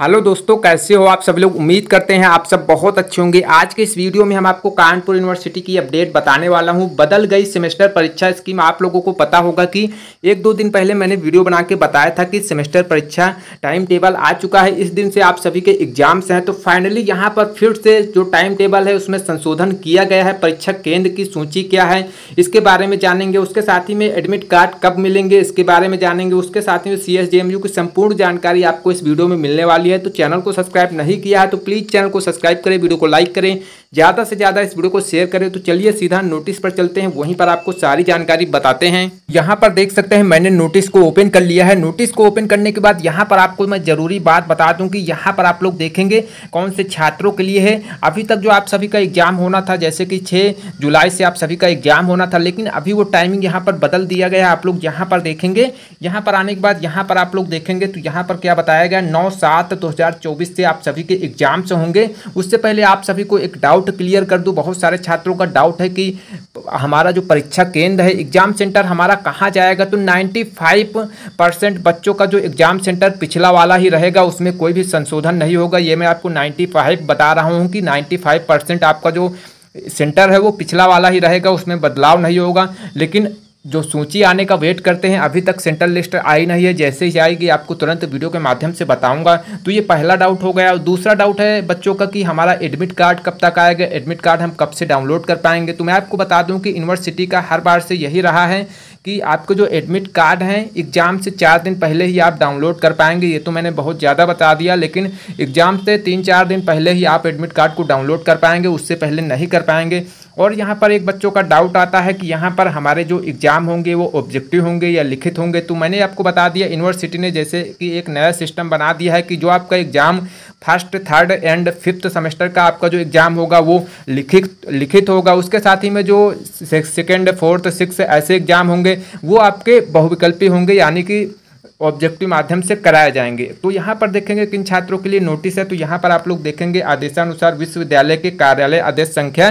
Hello दोस्तों, कैसे हो आप सब लोग? उम्मीद करते हैं आप सब बहुत अच्छे होंगे। आज के इस वीडियो में हम आपको कानपुर यूनिवर्सिटी की अपडेट बताने वाला हूँ। बदल गई सेमेस्टर परीक्षा स्कीम, आप लोगों को पता होगा कि एक दो दिन पहले मैंने वीडियो बना के बताया था कि सेमेस्टर परीक्षा टाइम टेबल आ चुका है। इस दिन से आप सभी के एग्ज़ाम्स हैं तो फाइनली यहाँ पर फिर से जो टाइम टेबल है, उसमें संशोधन किया गया है। परीक्षा केंद्र की सूची क्या है, इसके बारे में जानेंगे। उसके साथ ही में एडमिट कार्ड कब मिलेंगे, इसके बारे में जानेंगे। उसके साथ ही में सी की संपूर्ण जानकारी आपको इस वीडियो में मिलने वाली है तो चैनल को सब्सक्राइब नहीं किया है तो प्लीज़ चैनल को सब्सक्राइब करें, वीडियो को लाइक करें ज़्यादा से ज़्यादा इस वीडियो को शेयर करें तो चलिए सीधा नोटिस पर चलते हैं, वहीं पर आपको सारी जानकारी बताते हैं। यहाँ पर देख सकते हैं, मैंने नोटिस को ओपन कर लिया है। नोटिस को ओपन करने के बाद यहाँ पर आपको मैं ज़रूरी बात बता दूँ कि यहाँ पर आप लोग देखेंगे कौन से छात्रों के लिए है। अभी तक जो आप सभी का एग्ज़ाम होना था, जैसे कि छः जुलाई से आप सभी का एग्ज़ाम होना था, लेकिन अभी वो टाइमिंग यहाँ पर बदल दिया गया है। आप लोग यहाँ पर देखेंगे, यहाँ पर आने के बाद यहाँ पर आप लोग देखेंगे तो यहाँ पर क्या बताया गया, नौ सात दो से आप सभी के एग्ज़ाम्स होंगे। उससे पहले आप सभी को एक डाउट क्लियर कर दूँ। बहुत सारे छात्रों का डाउट है कि हमारा जो परीक्षा केंद्र है एग्ज़ाम सेंटर हमारा कहाँ जाएगा? तो 95 परसेंट बच्चों का जो एग्ज़ाम सेंटर पिछला वाला ही रहेगा, उसमें कोई भी संशोधन नहीं होगा। ये मैं आपको 95 बता रहा हूँ कि 95 परसेंट आपका जो सेंटर है, वो पिछला वाला ही रहेगा, उसमें बदलाव नहीं होगा। लेकिन जो सूची आने का वेट करते हैं, अभी तक सेंट्रल लिस्ट आई नहीं है। जैसे ही आएगी, आपको तुरंत वीडियो के माध्यम से बताऊँगा। तो ये पहला डाउट हो गया। और दूसरा डाउट है बच्चों का कि हमारा एडमिट कार्ड कब तक आएगा? एडमिट कार्ड हम कब से डाउनलोड कर पाएँगे? तो मैं आपको बता दूँ कि यूनिवर्सिटी का हर बार से यही रहा है कि आपको जो एडमिट कार्ड हैं, एग्ज़ाम से चार दिन पहले ही आप डाउनलोड कर पाएँगे। ये तो मैंने बहुत ज़्यादा बता दिया, लेकिन एग्ज़ाम से तीन चार दिन पहले ही आप एडमिट कार्ड को डाउनलोड कर पाएँगे। उससे पहले नहीं कर पाएँगे। और यहाँ पर एक बच्चों का डाउट आता है कि यहाँ पर हमारे जो एग्ज़ाम होंगे, वो ऑब्जेक्टिव होंगे या लिखित होंगे। तो मैंने आपको बता दिया यूनिवर्सिटी ने जैसे कि एक नया सिस्टम बना दिया है कि जो आपका exam first third and fifth semester का आपका जो एग्ज़ाम होगा, वो लिखित लिखित होगा। उसके साथ ही में जो सेकेंड फोर्थ सिक्स ऐसे एग्ज़ाम होंगे, वो आपके बहुविकल्पी होंगे, यानी कि ऑब्जेक्टिव माध्यम से कराए जाएँगे। तो यहाँ पर देखेंगे किन छात्रों के लिए नोटिस है। तो यहाँ पर आप लोग देखेंगे, आदेशानुसार विश्वविद्यालय के कार्यालय आदेश संख्या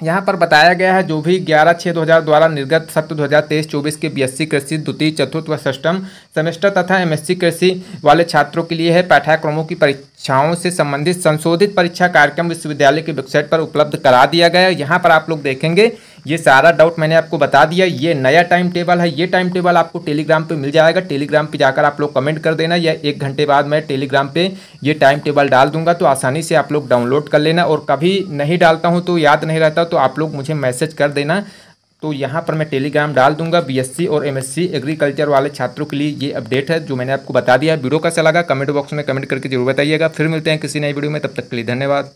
यहाँ पर बताया गया है, जो भी ग्यारह छः दो हज़ार द्वारा निर्गत सत्र दो हज़ार तेईस चौबीस के बीएससी कृषि, द्वितीय, चतुर्थ व षष्टम सेमेस्टर तथा एमएससी कृषि वाले छात्रों के लिए है, पाठ्यक्रमों की परीक्षाओं से संबंधित संशोधित परीक्षा कार्यक्रम विश्वविद्यालय की वेबसाइट पर उपलब्ध करा दिया गया है। यहाँ पर आप लोग देखेंगे ये सारा डाउट मैंने आपको बता दिया, ये नया टाइम टेबल है, ये टाइम टेबल आपको टेलीग्राम पे मिल जाएगा। टेलीग्राम पे जाकर आप लोग कमेंट कर देना, या एक घंटे बाद मैं टेलीग्राम पे ये टाइम टेबल डाल दूँगा तो आसानी से आप लोग डाउनलोड कर लेना। और कभी नहीं डालता हूँ तो याद नहीं रहता तो आप लोग मुझे मैसेज कर देना। तो यहाँ पर मैं टेलीग्राम डाल दूँगा बीएससी और एमएससी एग्रीकल्चर वाले छात्रों के लिए ये अपडेट है, जो मैंने आपको बता दिया। वीडियो कैसा लगा कमेंट बॉक्स में कमेंट करके ज़रूर बताइएगा। फिर मिलते हैं किसी नई वीडियो में, तब तक के लिए धन्यवाद।